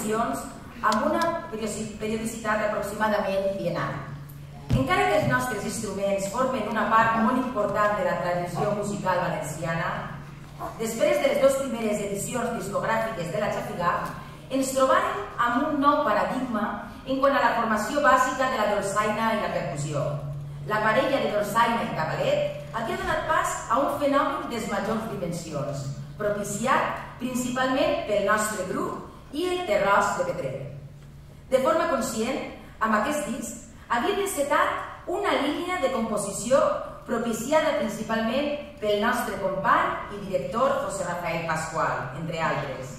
edicions amb una periodicitat aproximadament bienal. Encara que els nostres instruments formen una part molt important de la tradició musical valenciana, després de les dues primeres edicions discogràfiques de la Xafigà, ens trobarem amb un nou paradigma en quant a la formació bàsica de la dolçaina i la percussió. La parella de dolçaina i cabalet havia donat pas a un fenomen de majors dimensions, propiciat principalment pel nostre grup i el terròs de Petrer. De forma conscient, amb aquest disc, havia encetat una línia de composició propiciada principalment pel nostre company i director José Rafael Pascual, entre altres.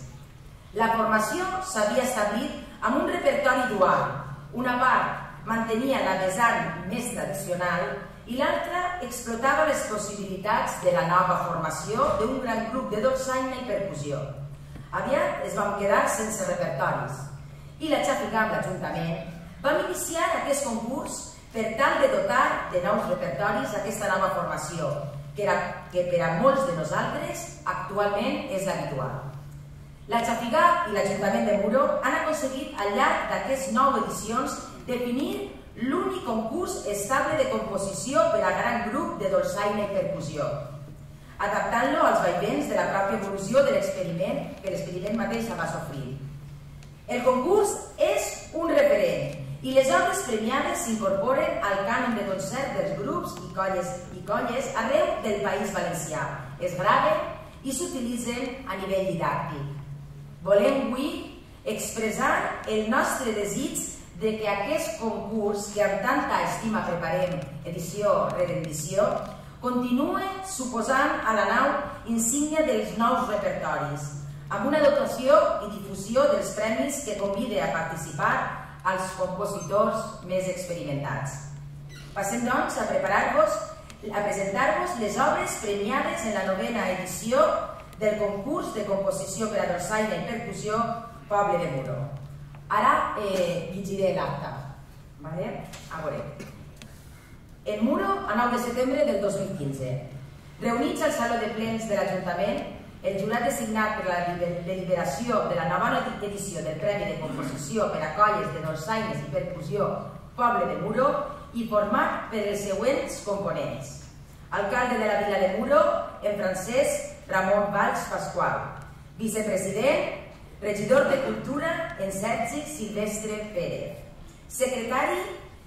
La formació s'havia establit amb un repertori dual. Una part mantenia la vessant més tradicional i l'altra explotava les possibilitats de la nova formació d'un gran grup de dolçaina i percussió. Aviat es vam quedar sense repertoris i la Xàfica amb l'Ajuntament vam iniciar aquest concurs per tal de dotar de nous repertoris aquesta nova formació, que, era, que per a molts de nosaltres actualment és habitual. La Xàfiga i l'Ajuntament de Muro han aconseguit al llarg d'aquestes nou edicions definir l'únic concurs estable de composició per a gran grup de dolçaina i percussió, adaptant-lo als vaivents de la pròpia evolució de l'experiment que l'experiment mateix va sofrir. El concurs és un referent i les obres premiades s'incorporen al cànon de concert dels grups i colles i colles arreu del País Valencià. Es graven i s'utilitzen a nivell didàctic. Volem avui expressar el nostre desig de que aquest concurs que amb tanta estima preparem edició rere edició continue suposant a la nau insígnia dels nous repertoris amb una dotació i difusió dels premis que convide a participar als compositors més experimentats. Passem, doncs, a preparar-vos a presentar-vos les obres premiades en la novena edició del concurs de composició per a dolçaina i percussió Poble de Muro. Ara eh, llegiré l'acte. Vale? A veure. En Muro, a 9 de setembre del 2015. Reunits al Saló de Plens de l'Ajuntament, el jurat designat per la deliberació de la nova edició del Premi de Composició per a colles de dolçaines i percussió Poble de Muro i format per els següents components. Alcalde de la vila de Muro, en francès Ramon Valls Pasqual. Vicepresident, regidor de Cultura, en Sergi Silvestre Pérez. Secretari,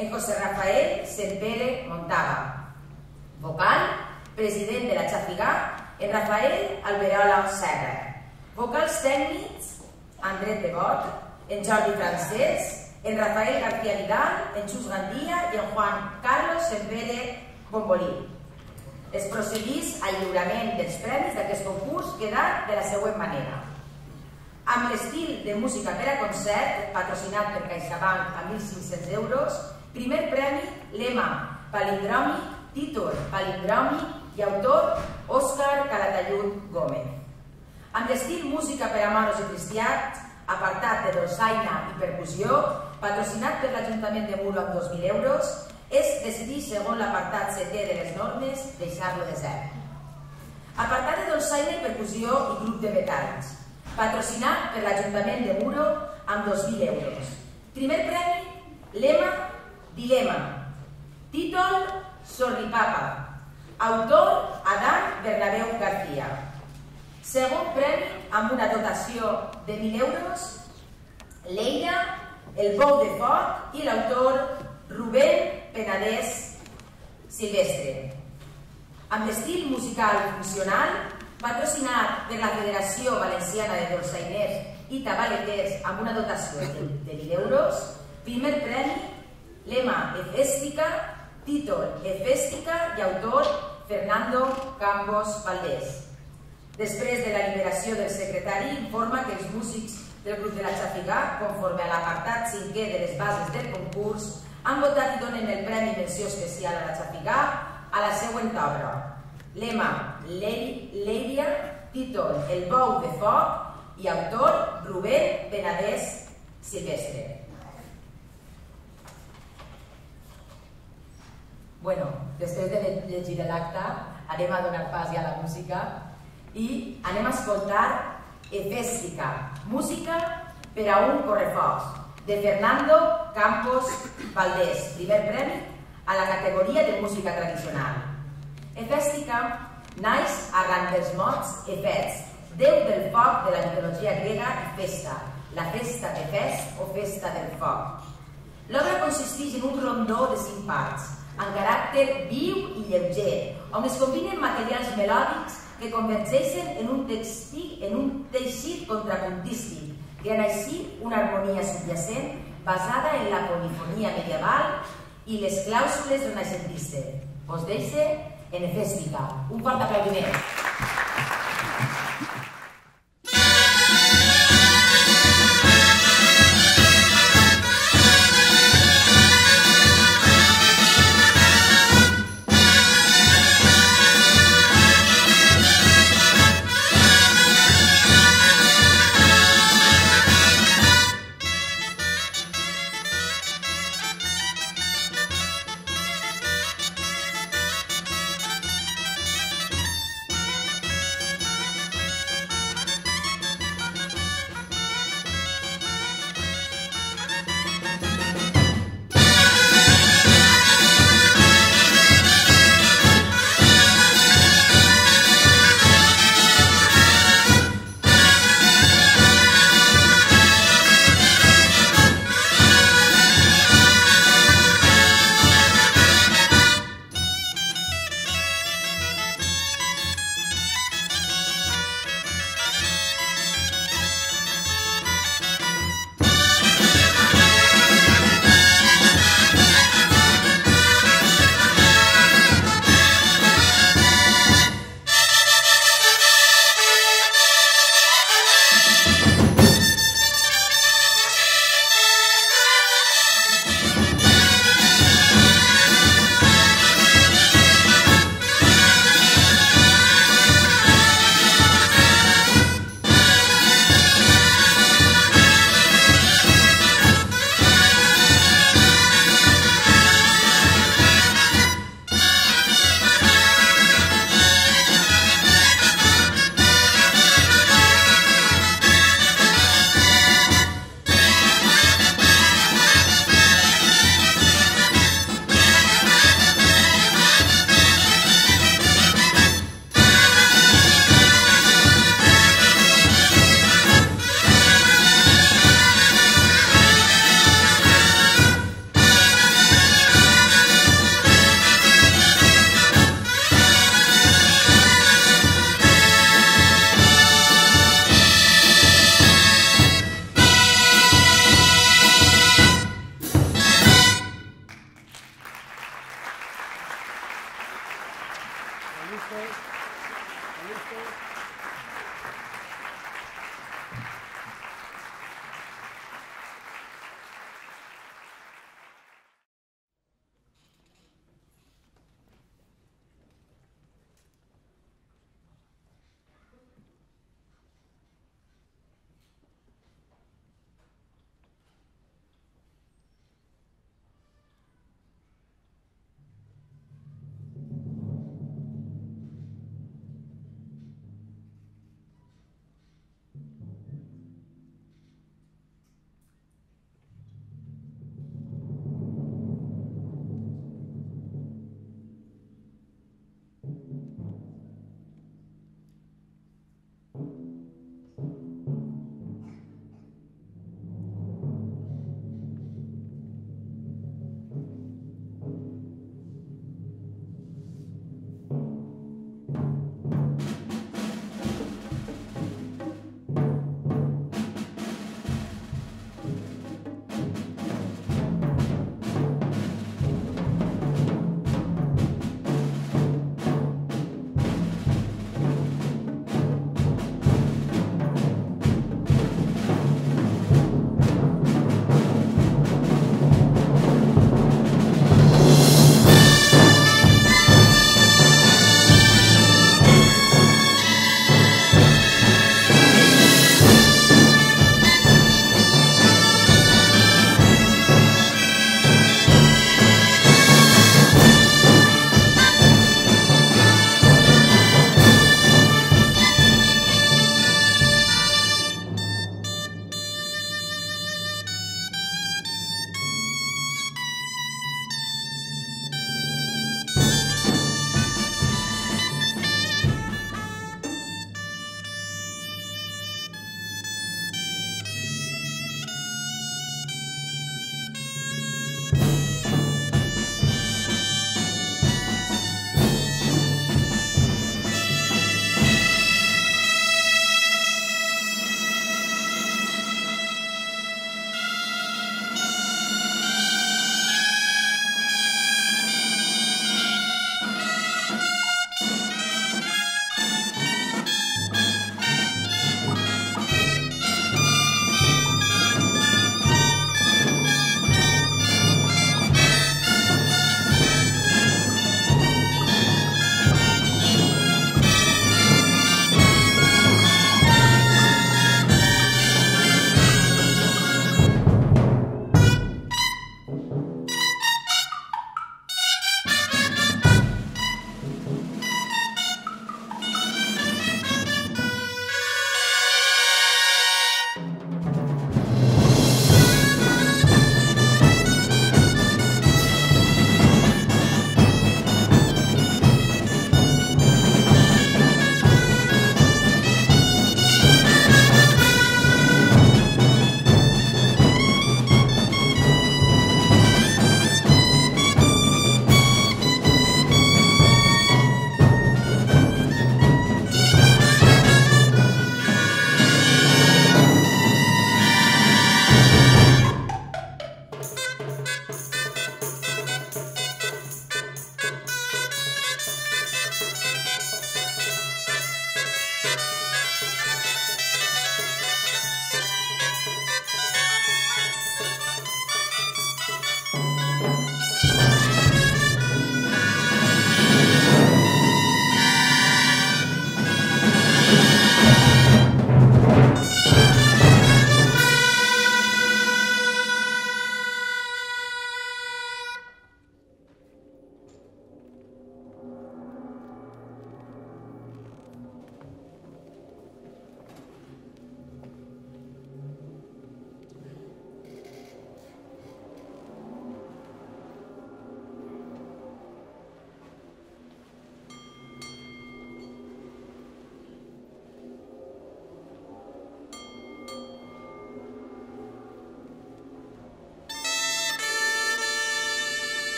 en José Rafael Sempere Montaga. Vocal, president de la Xafigà, en Rafael Alberola Serra. Vocals tècnics, Andret Bot, en Jordi Francesc, en Rafael García Vidal, en Xus Gandia i en Juan Carlos Sempere Bombolí. Es procedís al lliurament dels premis d'aquest concurs quedat de la següent manera. Amb l'estil de música per a concert, patrocinat per CaixaBank a 1.500 euros, primer premi, lema palindròmic, títol palindròmic i autor Òscar Calatayud Gómez. Amb l'estil Música per a manos i cristians, apartat de dolçaina i percussió, patrocinat per l'Ajuntament de Muro amb 2.000 euros, és decidir, segons l'apartat setè de les normes, deixar-lo de zero. Apartat de dolçaina i percussió i grup de metalls, patrocinat per l'Ajuntament de Muro amb 2.000 euros. Primer premi, lema, dilema. Títol, Sorripapa, Autor, Adán Bernabéu García. Segon premi amb una dotació de 1.000 euros, Leira, El bou de foc i l'autor Rubén Penedès Silvestre. Amb l'estil musical funcional, patrocinat per la Federació Valenciana de Dolçainers i Tabaleters amb una dotació de 1.000 euros, primer premi, lema Efèstica, títol Efèstica i autor Fernando Campos Valdés. Després de la liberació del secretari, informa que els músics del grup de la Xafigà, conforme a l'apartat cinquè de les bases del concurs, han votat i donen el Premi Menció Especial a la Xafigà a la següent obra. Lema Leiria, títol El bou de foc i autor Rubén Benadés Silvestre. Bueno, després de llegir l'acte, anem a donar pas ja a la música i anem a escoltar Efèstica, música per a un correfocs, de Fernando Campos Valdés, primer premi a la categoria de música tradicional. Efèstica naix arran dels mots Efets, déu del foc de la mitologia grega i festa, la festa de fes o festa del foc. L'obra consisteix en un rondó de cinc parts, amb caràcter viu i lleuger, on es combinen materials melòdics que convergeixen en un, textil, en un teixit contrapuntístic, creant així una harmonia subjacent basada en la polifonia medieval i les clàusules renaixentistes. Vos deixe en Efèstica. Un fort aplaudiment.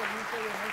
De mesa.